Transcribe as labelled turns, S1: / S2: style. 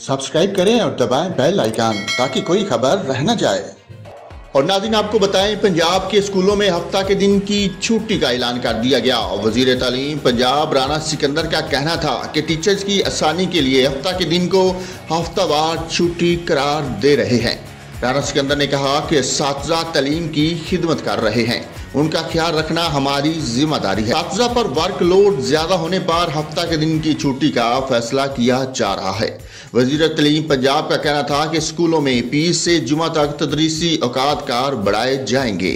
S1: Subscribe करें और दबाएँ बेल आइकन ताकि कोई खबर रह न जाए। और नाजिन, आपको बताएँ, पंजाब के स्कूलों में हफ़्ता के दिन की छुट्टी का ऐलान कर दिया गया। वज़ीर तालीम, पंजाब राना सिकंदर का कहना था कि टीचर्स की आसानी के लिए हफ़्ता के दिन को हफ्तावार छुट्टी करार दे रहे हैं। राना सिकंदर ने कहा कि सातजा तलीम की खिदमत कर रहे हैं। उनका ख्याल रखना हमारी ज़िम्मेदारी है। सातजा पर वर्कलोड ज़्यादा होने पर हफ़्ता के दिन की छुट्टी का फैसला किया जा रहा है। वज़ीर तलीम पंजाब का कहना था कि स्कूलों में पीस से जुमा तक तदरीसी औकात कार बढ़ाए जाएँगे।